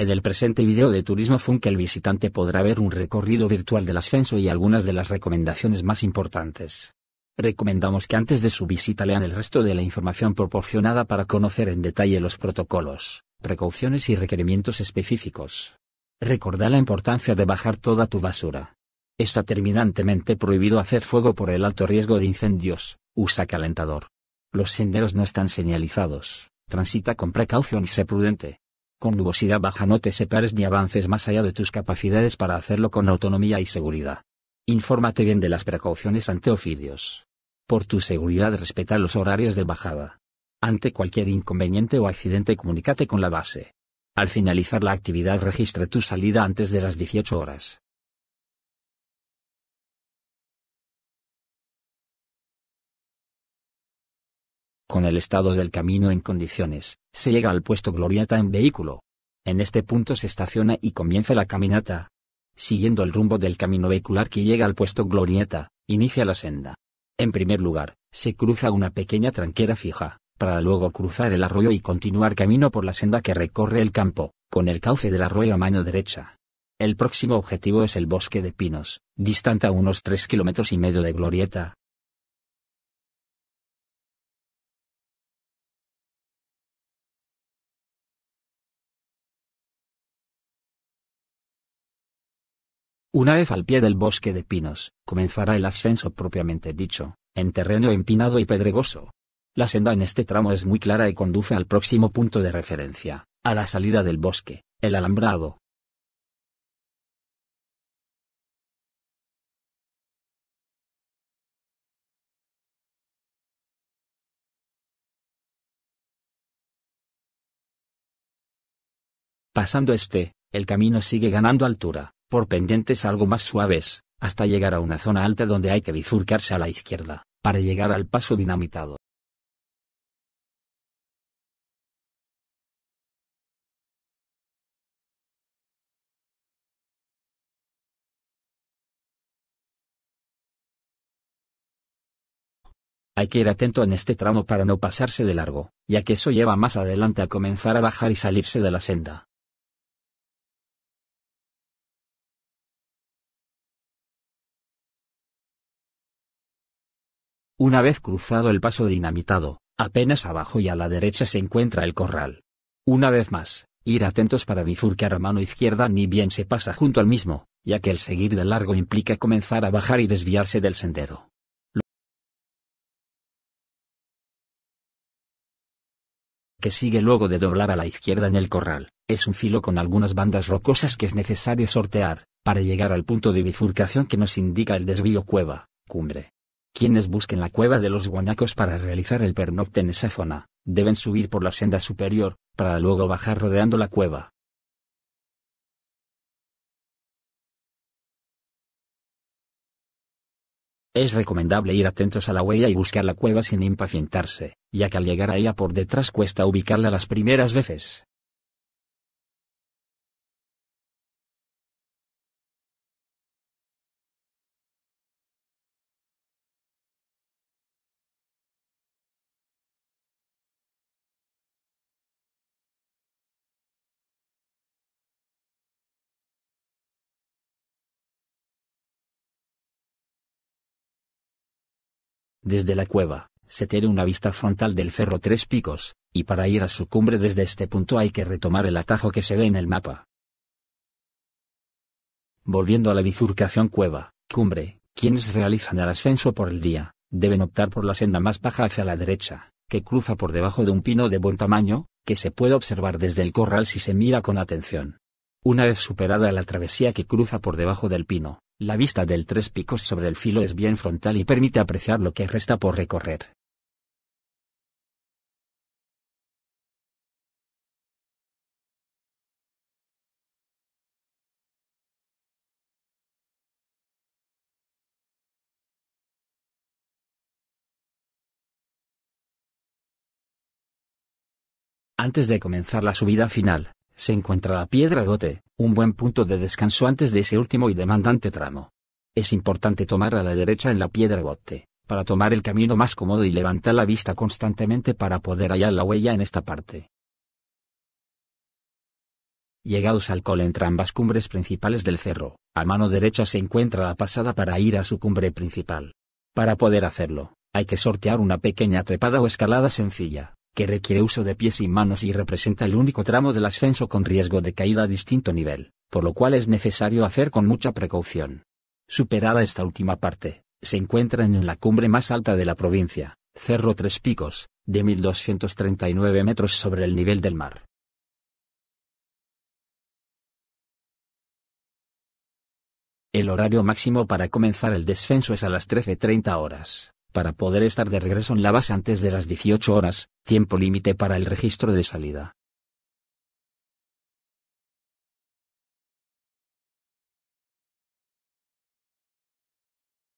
En el presente video de Turismo Funk el visitante podrá ver un recorrido virtual del ascenso y algunas de las recomendaciones más importantes. Recomendamos que antes de su visita lean el resto de la información proporcionada para conocer en detalle los protocolos, precauciones y requerimientos específicos. Recordá la importancia de bajar toda tu basura. Está terminantemente prohibido hacer fuego por el alto riesgo de incendios, usa calentador. Los senderos no están señalizados, transita con precaución y sé prudente. Con nubosidad baja no te separes ni avances más allá de tus capacidades para hacerlo con autonomía y seguridad. Infórmate bien de las precauciones ante ofidios. Por tu seguridad respeta los horarios de bajada. Ante cualquier inconveniente o accidente comunícate con la base. Al finalizar la actividad registre tu salida antes de las 18 horas. Con el estado del camino en condiciones, se llega al puesto Glorieta en vehículo. En este punto se estaciona y comienza la caminata. Siguiendo el rumbo del camino vehicular que llega al puesto Glorieta, inicia la senda. En primer lugar, se cruza una pequeña tranquera fija, para luego cruzar el arroyo y continuar camino por la senda que recorre el campo, con el cauce del arroyo a mano derecha. El próximo objetivo es el bosque de pinos, distante a unos 3 kilómetros y medio de Glorieta, Una vez al pie del bosque de pinos, comenzará el ascenso propiamente dicho, en terreno empinado y pedregoso. La senda en este tramo es muy clara y conduce al próximo punto de referencia, a la salida del bosque, el alambrado. Pasando este, el camino sigue ganando altura, por pendientes algo más suaves, hasta llegar a una zona alta donde hay que bifurcarse a la izquierda, para llegar al paso dinamitado. Hay que ir atento en este tramo para no pasarse de largo, ya que eso lleva más adelante a comenzar a bajar y salirse de la senda. Una vez cruzado el paso dinamitado, apenas abajo y a la derecha se encuentra el corral. Una vez más, ir atentos para bifurcar a mano izquierda ni bien se pasa junto al mismo, ya que el seguir de largo implica comenzar a bajar y desviarse del sendero. que sigue luego de doblar a la izquierda en el corral, es un filo con algunas bandas rocosas que es necesario sortear, para llegar al punto de bifurcación que nos indica el desvío cueva, cumbre. Quienes busquen la cueva de los guanacos para realizar el pernocte en esa zona, deben subir por la senda superior, para luego bajar rodeando la cueva. Es recomendable ir atentos a la huella y buscar la cueva sin impacientarse, ya que al llegar a ella por detrás cuesta ubicarla las primeras veces. Desde la cueva, se tiene una vista frontal del Cerro Tres Picos, y para ir a su cumbre desde este punto hay que retomar el atajo que se ve en el mapa. Volviendo a la bifurcación cueva, cumbre, quienes realizan el ascenso por el día, deben optar por la senda más baja hacia la derecha, que cruza por debajo de un pino de buen tamaño, que se puede observar desde el corral si se mira con atención. Una vez superada la travesía que cruza por debajo del pino, la vista del Tres Picos sobre el filo es bien frontal y permite apreciar lo que resta por recorrer. Antes de comenzar la subida final, se encuentra la Piedra Bote, un buen punto de descanso antes de ese último y demandante tramo. Es importante tomar a la derecha en la Piedra Bote, para tomar el camino más cómodo y levantar la vista constantemente para poder hallar la huella en esta parte. Llegados al col entre ambas cumbres principales del cerro, a mano derecha se encuentra la pasada para ir a su cumbre principal. Para poder hacerlo, hay que sortear una pequeña trepada o escalada sencilla, que requiere uso de pies y manos y representa el único tramo del ascenso con riesgo de caída a distinto nivel, por lo cual es necesario hacer con mucha precaución. Superada esta última parte, se encuentra en la cumbre más alta de la provincia, Cerro Tres Picos, de 1239 metros sobre el nivel del mar. El horario máximo para comenzar el descenso es a las 13.30 horas, para poder estar de regreso en la base antes de las 18 horas, tiempo límite para el registro de salida.